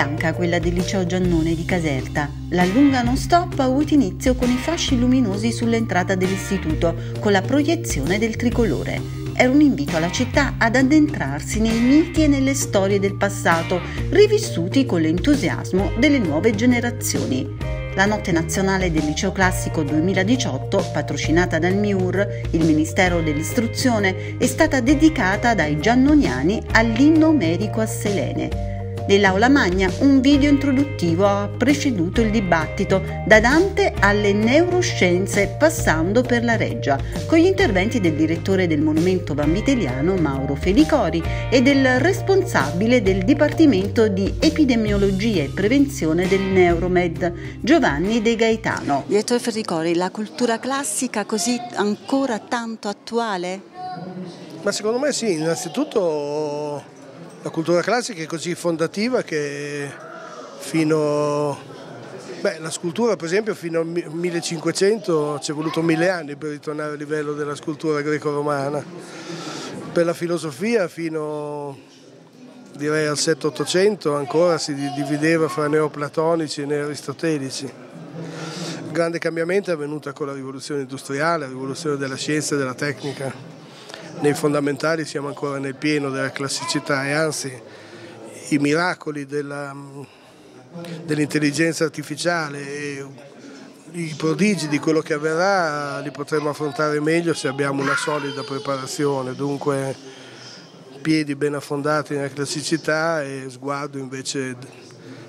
bianca quella del liceo Giannone di Caserta. La lunga non stop ha avuto inizio con i fasci luminosi sull'entrata dell'istituto, con la proiezione del tricolore. Era un invito alla città ad addentrarsi nei miti e nelle storie del passato, rivissuti con l'entusiasmo delle nuove generazioni. La Notte Nazionale del Liceo Classico 2018, patrocinata dal MIUR, il Ministero dell'Istruzione, è stata dedicata dai giannoniani all'inno omerico a Selene. Nell'aula magna un video introduttivo ha preceduto il dibattito da Dante alle neuroscienze passando per la Reggia, con gli interventi del direttore del Monumento Vanviteliano Mauro Felicori e del responsabile del Dipartimento di Epidemiologia e Prevenzione del Neuromed Giovanni De Gaetano. Direttore Felicori, la cultura classica così ancora tanto attuale? Ma secondo me sì, innanzitutto la cultura classica è così fondativa che fino... Beh, la scultura per esempio fino al 1500 ci è voluto mille anni per ritornare a livello della scultura greco-romana. Per la filosofia fino direi al 7-800 ancora si divideva fra neoplatonici e neoaristotelici. Il grande cambiamento è avvenuto con la rivoluzione industriale, la rivoluzione della scienza e della tecnica nei fondamentali siamo ancora nel pieno della classicità e anzi i miracoli dell'intelligenza artificiale e i prodigi di quello che avverrà li potremo affrontare meglio se abbiamo una solida preparazione, dunque piedi ben affondati nella classicità e sguardo invece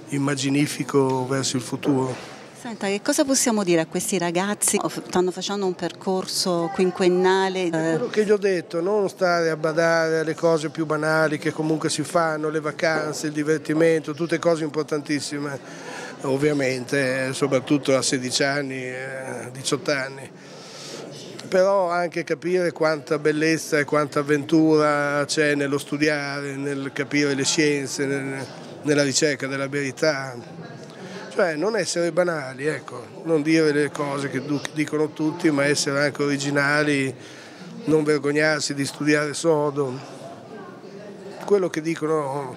immaginifico verso il futuro. Senta, che cosa possiamo dire a questi ragazzi? Stanno facendo un percorso quinquennale. Quello che gli ho detto, non stare a badare alle cose più banali che comunque si fanno, le vacanze, il divertimento, tutte cose importantissime, ovviamente, soprattutto a 16 anni, 18 anni. Però anche capire quanta bellezza e quanta avventura c'è nello studiare, nel capire le scienze, nella ricerca della verità cioè non essere banali, ecco, non dire le cose che dicono tutti, ma essere anche originali, non vergognarsi di studiare sodo, quello che dicono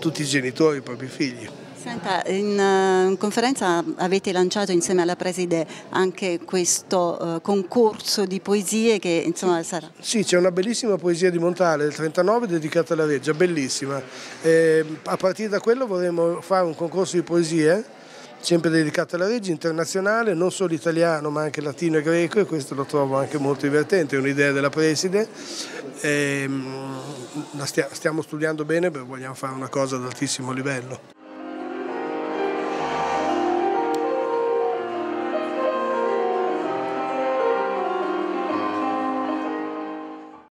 tutti i genitori, i propri figli. Senta, in, uh, conferenza avete lanciato insieme alla preside anche questo uh, concorso di poesie che insomma sarà... Sì, c'è una bellissima poesia di Montale del 39 dedicata alla Reggia, bellissima. Eh, a partire da quello vorremmo fare un concorso di poesie sempre dedicato alla legge internazionale, non solo italiano ma anche latino e greco e questo lo trovo anche molto divertente, è un'idea della preside. E, ehm, stiamo studiando bene perché vogliamo fare una cosa ad altissimo livello.